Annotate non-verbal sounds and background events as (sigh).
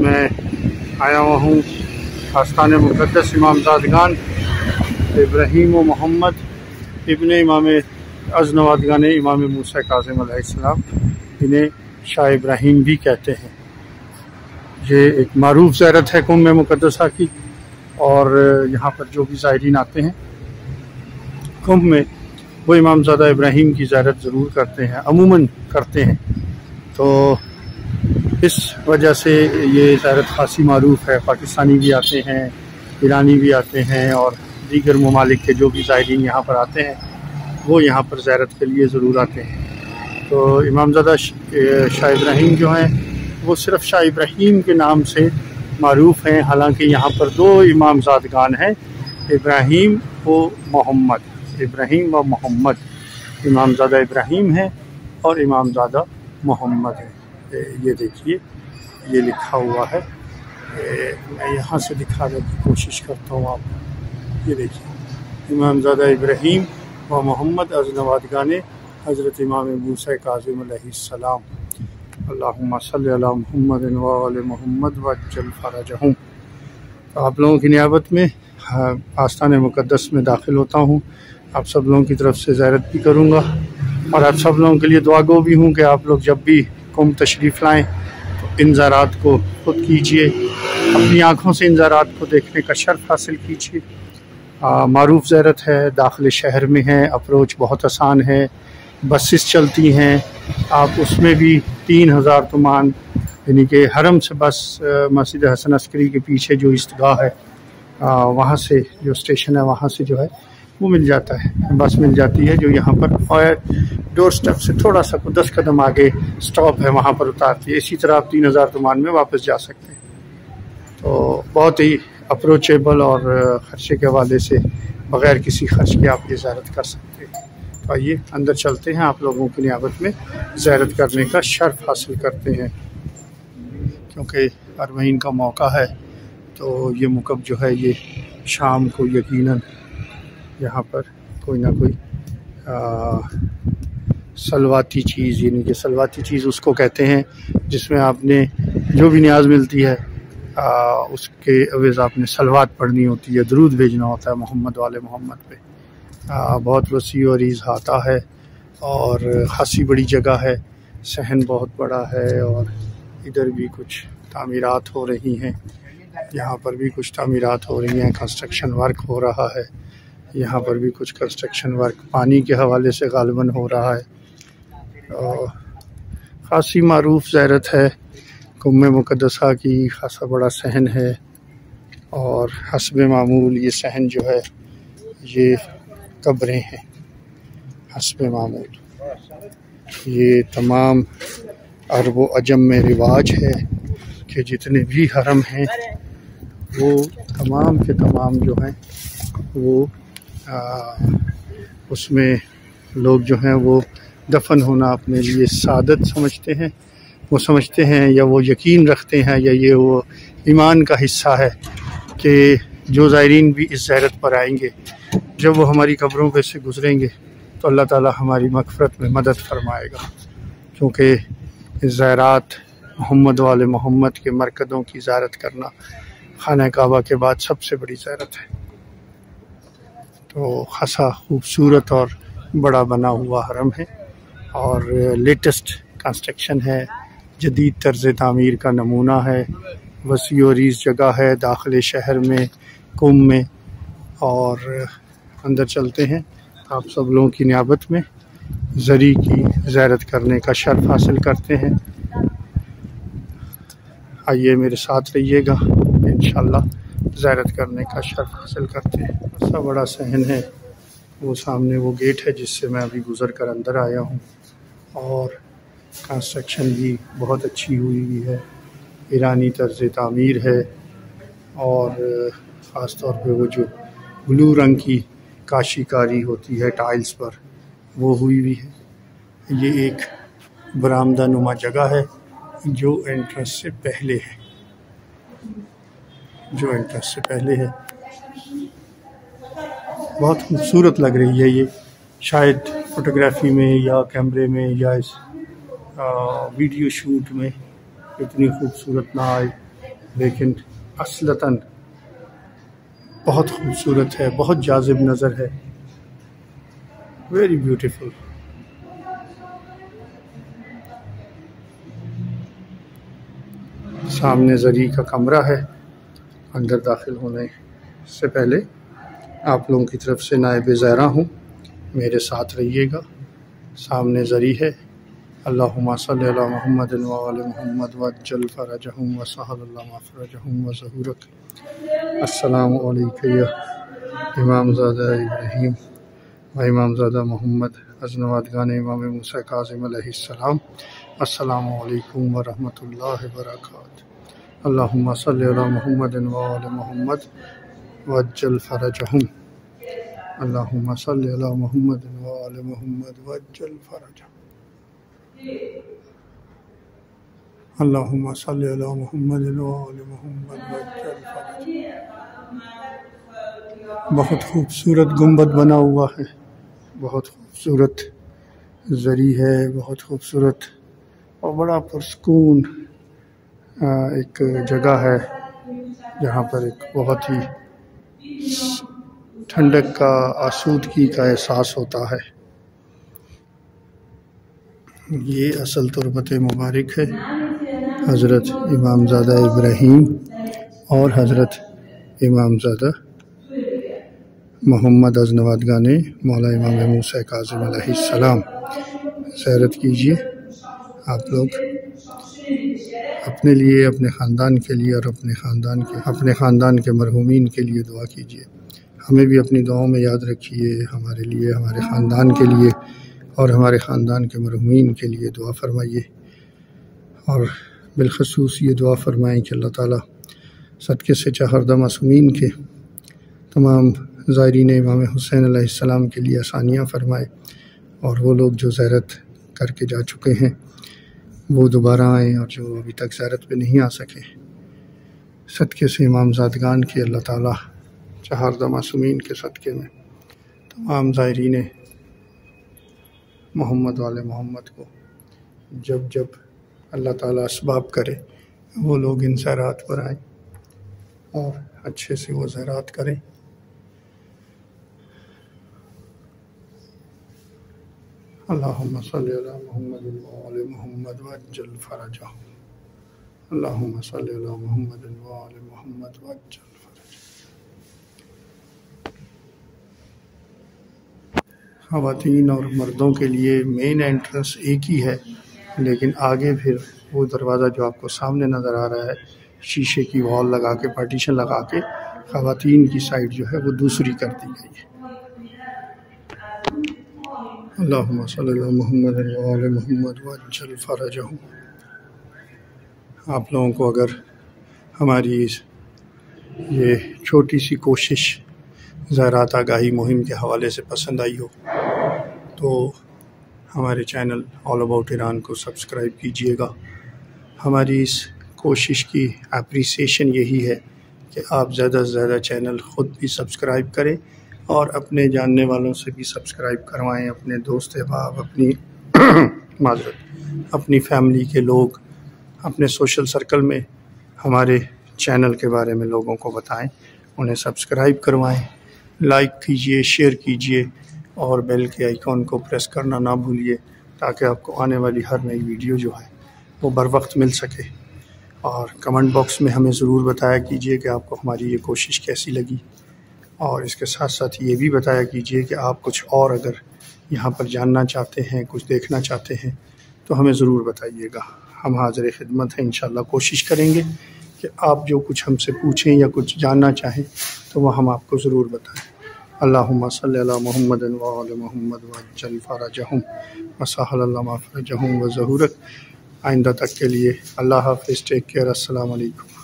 मैं आया हुआ हूँ आस्थान मुक़दस इमामजादगान इब्राहीम मोहम्मद इबन इमाम अजनवादगान इमाम मूसा काजम इन्हें शाह इब्राहीम भी कहते हैं। ये एक मरूफ ज़ैरत है कुम मुक़दसा की। और यहाँ पर जो भी ज़ायरीन आते हैं कुंभ में वो इमामज़ादा इब्राहिम की ज़्यारत ज़रूर करते हैं, अमूमन करते हैं। तो इस वजह से ये ज़्यारत खासी मरूफ है। पाकिस्तानी भी आते हैं, ईरानी भी आते हैं और दीगर ममालिक के जो भी ज़ायरीन यहाँ पर आते हैं, वो यहाँ पर ज़्यारत के लिए ज़रूर आते हैं। तो इमामज़ादा शाह इब्राहिम जो हैं, वो सिर्फ़ शाह इब्राहिम के नाम से मरूफ हैं। हालाँकि यहाँ पर दो इमामजादगान हैं, इब्राहिम व मोहम्मद। इब्राहिम व मोहम्मद। इमामज़ादा इब्राहिम है और इमामज़ादा मोहम्मद है। ये देखिए ये लिखा हुआ है। मैं यहाँ से दिखाने की कोशिश करता हूँ आप। ये देखिए इमामज़ादा इब्राहिम व मोहम्मद अजनवादगान हज़रत इमाम मूसा काजिम सलाम। महमद महमद वजल फ़रजहूँ। तो आप लोगों की नियाबत में हाँ, आस्थान मुक़दस में दाखिल होता हूँ। आप सब लोगों की तरफ़ से ज़ारत भी करूँगा और आप सब लोगों के लिए दुआ गो भी हूँ कि आप लोग जब भी कुम तशरीफ़ लाएँ तो इन ज़रात को खुद कीजिए, अपनी आँखों से इन ज़रात को देखने का शर्फ हासिल कीजिए। मरूफ ज़ारत है, दाखिल शहर में है, अप्रोच बहुत आसान है, बसेस चलती हैं, आप उसमें भी तीन हज़ार तुमान, यानी कि हरम से बस मस्जिद हसन अस्करी के पीछे जो इस्तगाह है वहाँ से जो स्टेशन है, वहाँ से जो है वो मिल जाता है, बस मिल जाती है जो यहाँ पर। और डोर स्टेप से थोड़ा सा दस कदम आगे स्टॉप है, वहाँ पर उतारती है। इसी तरह आप तीन हज़ार तुमान में वापस जा सकते हैं। तो बहुत ही अप्रोचेबल और ख़र्चे के हवाले से बग़ैर किसी खर्च के आप ये ज़्यारत कर सकते हैं। तो आइए, अंदर चलते हैं। आप लोगों की नियाबत में ज़्यारत करने का शर्फ हासिल करते हैं। क्योंकि अरवैन का मौका है तो ये मुकब जो है, ये शाम को यकीनन यहाँ पर कोई ना कोई सलवाती चीज़ यानी कि सलवाती चीज़ उसको कहते हैं जिसमें आपने जो भी न्याज मिलती है आ, उसके अवज़ आपने सलवात पढ़नी होती है दरूद भेजना होता है मोहम्मद वाले मोहम्मद पे। आ, बहुत वसी और आता है और खासी बड़ी जगह है सहन बहुत बड़ा है और इधर भी कुछ तामीरात हो रही हैं यहाँ पर भी कुछ तामीरात हो रही हैं कंस्ट्रक्शन वर्क हो रहा है। यहाँ पर भी कुछ कंस्ट्रक्शन वर्क पानी के हवाले से गालबन हो रहा है। और ख़ासी मरूफ ज़ैरत है। कुम मुकदसा की खासा बड़ा सहन है। और हसब मामूल ये सहन जो है, ये कब्रें हैं, हसब मामूल। ये तमाम अरब अजम में रिवाज है कि जितने भी हरम हैं, वो तमाम के तमाम जो हैं, वो उसमें लोग जो हैं वो दफन होना अपने लिए सादत समझते हैं। वो समझते हैं या वो यकीन रखते हैं या ये वो ईमान का हिस्सा है कि जो ज़ायरीन भी इस ज़ैरत पर आएँगे, जब वो हमारी कब्रों पे से गुज़रेंगे तो अल्लाह ताला हमारी मगफ़रत में मदद फरमाएगा। क्योंकि ज़ायरात मोहम्मद वाले मोहम्मद के मरकज़ों की ज़ारत करना खाना काबा के बाद सबसे बड़ी ज़्यारत है। तो खासा खूबसूरत और बड़ा बना हुआ हरम है। और लेटेस्ट कंस्ट्रक्शन है, जदीद तर्ज तमीर का नमूना है। वसी और जगह है दाखिल शहर में, कुम में। और अंदर चलते हैं आप सब लोगों की नियाबत में। ज़री की ज़्यारत करने का शर्फ हासिल करते हैं। आइए मेरे साथ रहिएगा इन ज़्यारत करने का शर्फ हासिल करते हैं। ऐसा बड़ा सहन है। वो सामने वो गेट है जिससे मैं अभी गुज़र कर अंदर आया हूँ। और कंस्ट्रक्शन भी बहुत अच्छी हुई हुई है। ईरानी तर्ज तमीर है। और ख़ास तौर पे वो जो ब्लू रंग की काशीकारी होती है टाइल्स पर, वो हुई हुई है। ये एक बरामदा नुमा जगह है जो एंट्रेंस से पहले है। जो एंट्रेंस से पहले है। बहुत खूबसूरत लग रही है ये। शायद फ़ोटोग्राफी में या कैमरे में या इस आ, वीडियो शूट में इतनी खूबसूरत ना आए। लेकिन असलता बहुत खूबसूरत है बहुत जाजिब नज़र है। वेरी ब्यूटीफुल सामने जरी का कमरा है। अंदर दाखिल होने से पहले आप लोगों की तरफ़ से नायब ज़हरा हूँ। मेरे साथ रहिएगा। सामने जरी है। अल्लाहुम्मा सल्ली अला मुहम्मद व आले मुहम्मद वज्जल फरजहुम व सहल मफरजहुम व ज़हूरक। अस्सलाम वालेकुम इमामज़ादा इब्राहिम व इमामज़ादा मोहम्मद। अजनवादगान इमाम मूसा कासिम अलैहिस्सलाम। अस्सलाम वालेकुम व रहमतुल्लाहि व बरकातहू। अल्लाहुम्मा सल्ली अला मुहम्मद व आले मुहम्मद वज्जल फरजहुम अल्लाहुम्मा सल्ली अला मुहम्मद व आले मुहम्मद वज्जल फरजहुम अल्लाहुम्मा सल्ली मुहम्मद व आले वज्जल फरजहुम बहुत खूबसूरत गुंबद बना हुआ है बहुत खूबसूरत जरी है बहुत खूबसूरत और बड़ा पुरस्कून एक जगह है जहाँ पर एक बहुत ही ठंडक का आसूदगी का एहसास होता है। ये असल तुरबत मुबारक है। हज़रत इमामज़ादा इब्राहीम और हज़रत इमामज़ादा मोहम्मद अजनवादगा ने मौला इमाम मूसा काजिम सलाम सैरत कीजिए आप लोग। अपने लिए, अपने ख़ानदान के लिए और अपने ख़ानदान के, अपने ख़ानदान के मरहुमीन के लिए दुआ कीजिए। हमें भी अपनी दुआओं में याद रखिए, हमारे लिए, हमारे ख़ानदान के लिए और हमारे ख़ानदान के मरहुमीन के लिए दुआ फरमाइए। और बिलखसूस ये दुआ फरमाएँ कि अल्लाह ताला सदक़े से चहरदा मासूमीन के तमाम ज़ायरीन इमाम हुसैन आसमाम के लिए आसानियाँ फ़रमाए और वो लोग जो ज़ैरत करके जा चुके हैं वो दोबारा आएँ और जो अभी तक ज़्यारत पे नहीं आ सके। सदक़े से इमाम ज़ादगान के अल्लाह ताला चहारदा मासूमीन के सदक़े में। तमाम ज़ायरीन मोहम्मद वाले मोहम्मद को जब जब अल्लाह ताला इसबाब करे, वो लोग इन ज़रात पर आएँ और अच्छे से वो ज़रात करें। वज्जल फरजह अल्लाहुम्मा सल्ली अला मुहम्मद व आले मुहम्मद वज्जल फरजह ख़वातीन और मर्दों के लिए मेन एंट्रेंस एक ही है लेकिन आगे फिर वो दरवाज़ा जो आपको सामने नज़र आ रहा है शीशे की वॉल लगा के पार्टीशन लगा के ख़वातीन की साइड जो है वो दूसरी कर दी गई है मोहम्मद मोहम्मद वजल फ़रज आप लोगों को अगर हमारी इस ये छोटी सी कोशिश ज़रात आगाही मुहिम के हवाले से पसंद आई हो तो हमारे चैनल ऑल अबाउट ईरान को सब्सक्राइब कीजिएगा। हमारी इस कोशिश की अप्रिसिएशन यही है कि आप ज़्यादा से ज़्यादा चैनल ख़ुद भी सब्सक्राइब करें और अपने जानने वालों से भी सब्सक्राइब करवाएँ, अपने दोस्त अहबाब, अपनी (clears throat) माजरत, अपनी फैमिली के लोग, अपने सोशल सर्कल में, हमारे चैनल के बारे में लोगों को बताएँ, उन्हें सब्सक्राइब करवाएँ लाइक कीजिए शेयर कीजिए, और बेल के आइकॉन को प्रेस करना ना भूलिए, ताकि आपको आने वाली हर नई वीडियो जो है, वो बर वक्त मिल सके। और कमेंट बॉक्स में हमें ज़रूर बताया कीजिए कि आपको हमारी ये कोशिश कैसी लगी। और इसके साथ साथ ये भी बताया कीजिए कि आप कुछ और अगर यहाँ पर जानना चाहते हैं, कुछ देखना चाहते हैं तो हमें ज़रूर बताइएगा। हम हाजिर खिदमत हैं इन कोशिश करेंगे कि आप जो कुछ हमसे पूछें या कुछ जानना चाहें तो वह हम आपको ज़रूर बताएँ। अल्लाह महमद महमद वजल फ़रजहम वसाहम व ज़हूरत आइंदा तक के लिए अल्लाह हाफ़ टेक केयर वालेकुम